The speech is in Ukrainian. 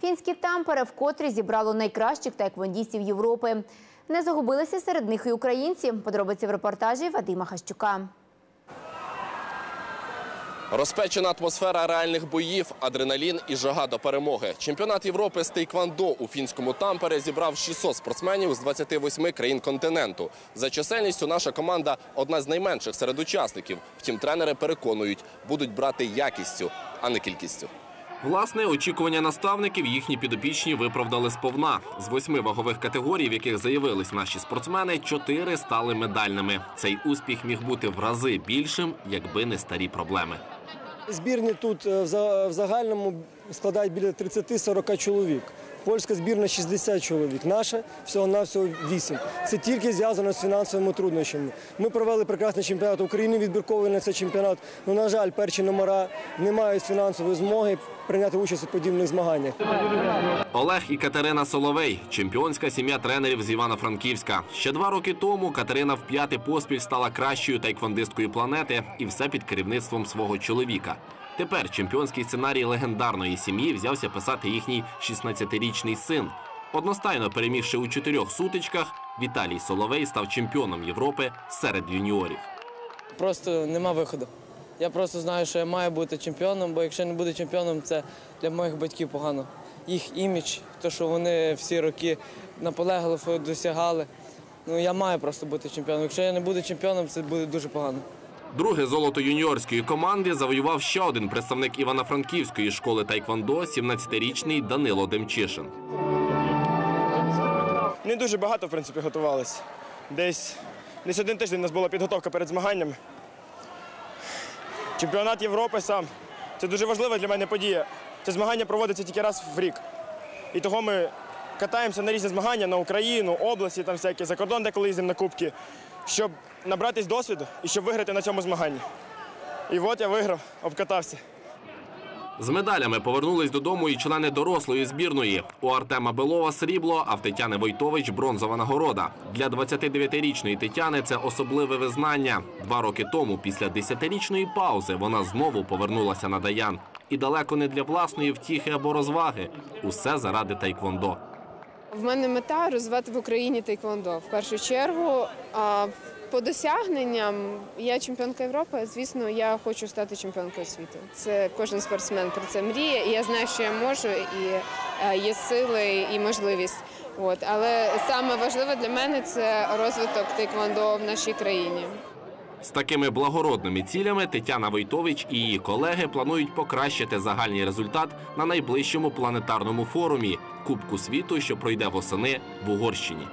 Фінські тампере вкотре зібрало найкращих тайквондістів Європи. Не загубилися серед них і українці. Подробиці в репортажі Вадима Хащука. Розпечена атмосфера реальних боїв, адреналін і жага до перемоги. Чемпіонат Європи з тейквандо у фінському тампере зібрав 600 спортсменів з 28 країн континенту. За чисельністю наша команда одна з найменших серед учасників. Втім, тренери переконують, будуть брати якістю, а не кількістю. Власне, очікування наставників їхні підопічні виправдали сповна. З восьми вагових категорій, в яких заявились наші спортсмени, чотири стали медальними. Цей успіх міг бути в рази більшим, якби не старі проблеми. Збірні тут е, в за- в загальному складають біля 30-40 чоловік. Польська збірна 60 чоловік, наша всього-навсього 8. Це тільки зв'язано з фінансовими труднощами. Ми провели прекрасний чемпіонат України, відбірковий на цей чемпіонат. Ну, на жаль, перші номера не мають фінансової змоги прийняти участь у подібних змаганнях. Олег і Катерина Соловей чемпіонська сім'я тренерів з Івано-Франківська. Ще два роки тому Катерина в п'яти поспіль стала кращою тайквондисткою планети, і все під керівництвом свого чоловіка. Тепер чемпіонський сценарій легендарної сім'ї взявся писати їхній 16-річний син. Одностайно перемігши у чотирьох сутичках, Віталій Соловей став чемпіоном Європи серед юніорів. Просто нема виходу. Я просто знаю, що я маю бути чемпіоном, бо якщо не буду чемпіоном, це для моїх батьків погано. Їх імідж, те, що вони всі роки наполегливо досягали. Ну я маю просто бути чемпіоном. Якщо я не буду чемпіоном, це буде дуже погано. Друге золото юніорської команди завоював ще один представник Івано-Франківської школи Тайквондо, 17-річний Данило Демчишин. Не дуже багато, в принципі, готувалися. Десь, десь один тиждень у нас була підготовка перед змаганнями. Чемпіонат Європи сам це дуже важлива для мене подія. Це змагання проводиться тільки раз в рік. І того ми катаємося на різні змагання на Україну, області, там всякі, за кордон, деколи їздимо на кубки, щоб набратись досвіду і щоб виграти на цьому змаганні. І от я виграв, обкатався. З медалями повернулись додому і члени дорослої збірної. У Артема Белова срібло, а в Тетяни Войтович бронзова нагорода. Для 29-річної Тетяни це особливе визнання. Два роки тому, після 10-річної паузи, вона знову повернулася на Даян. І далеко не для власної втіхи або розваги. Усе заради тайквондо. В мене мета розвивати в Україні тейквондо. В першу чергу, по досягненням я чемпіонка Європи. Звісно, я хочу стати чемпіонкою світу. Це кожен спортсмен про це мріє, і я знаю, що я можу, і є сили і можливість. От але саме важливе для мене це розвиток тейквондо в нашій країні. З такими благородними цілями Тетяна Войтович і її колеги планують покращити загальний результат на найближчому планетарному форумі Кубку світу, що пройде восени в Угорщині.